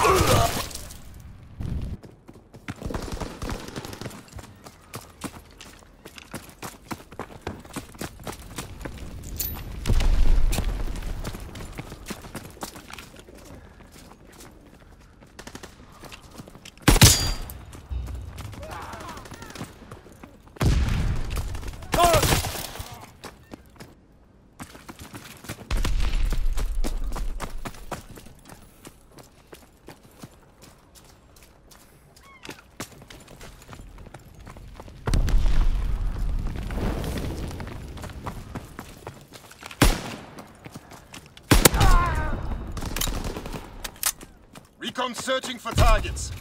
Ugh! Recon searching for targets.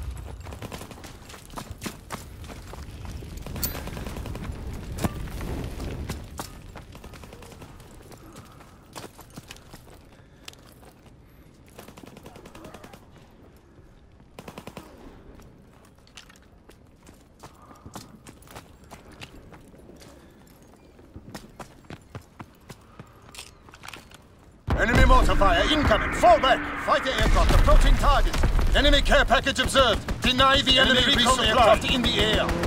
Enemy mortar fire incoming. Fall back. Fighter aircraft approaching target. Enemy care package observed. Deny the enemy, Enemy resupply. aircraft in the air.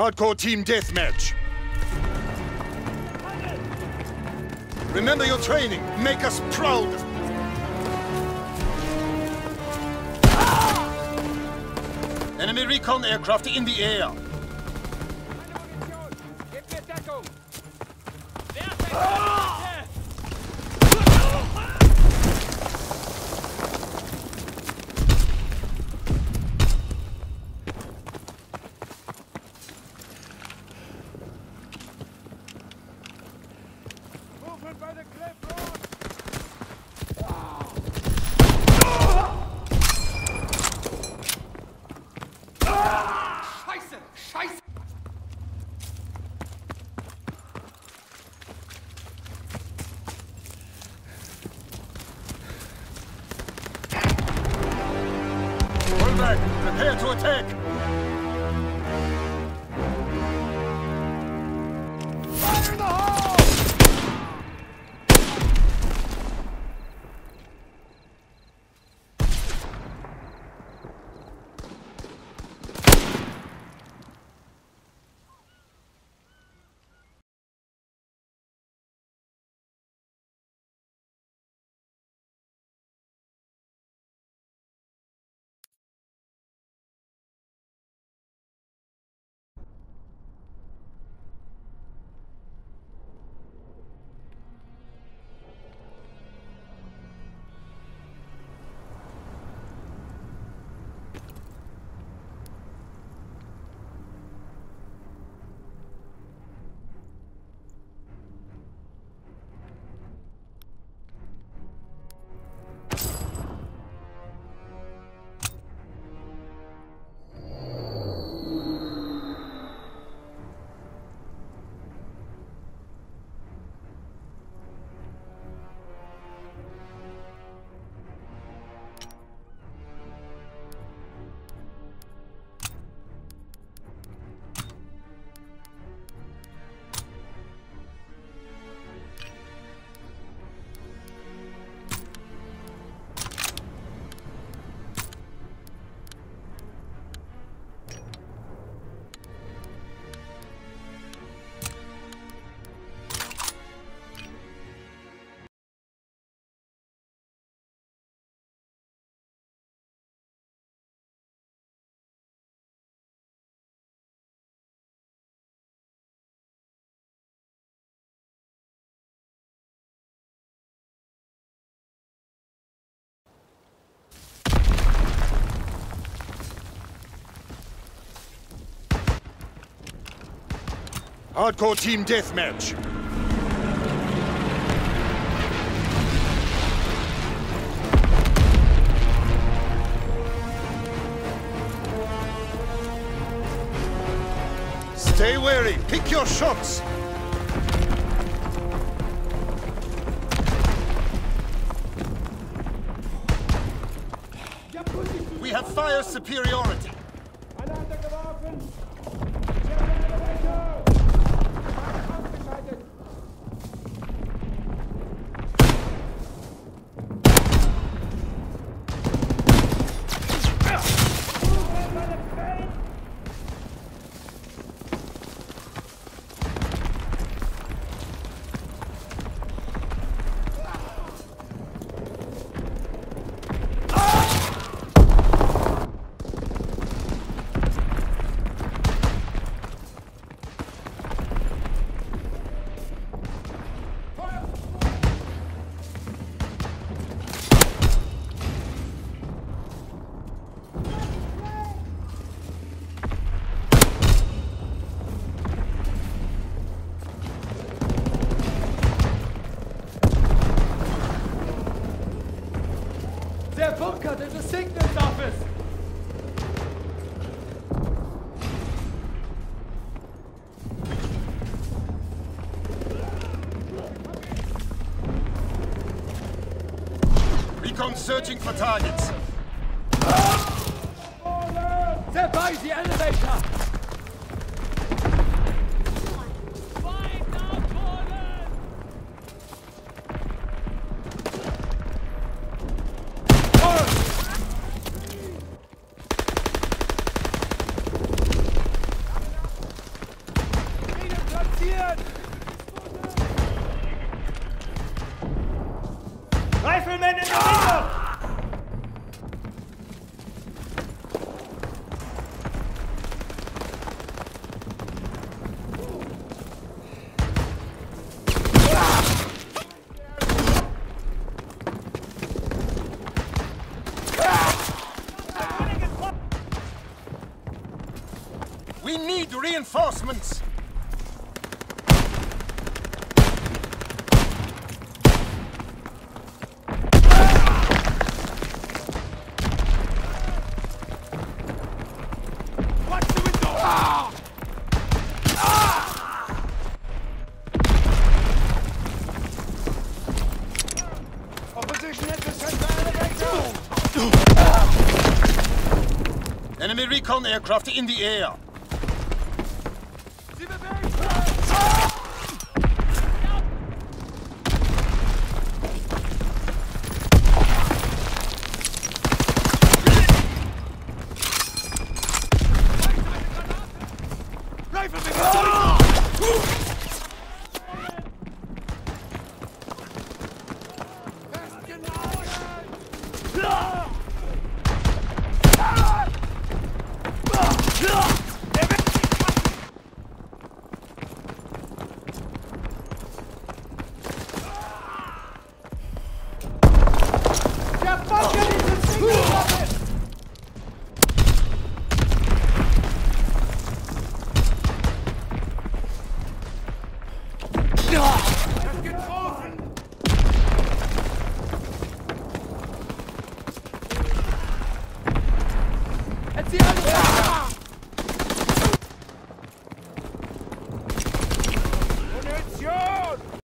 Hardcore team deathmatch. Remember your training. Make us proud. Enemy recon aircraft in the air. Attack. Hardcore team deathmatch. Stay wary. Pick your shots. We have fire superiority. There's a signals office! Recon searching for targets. They're by the elevator! Elevator! Ah! Enemy recon aircraft in the air. Fuck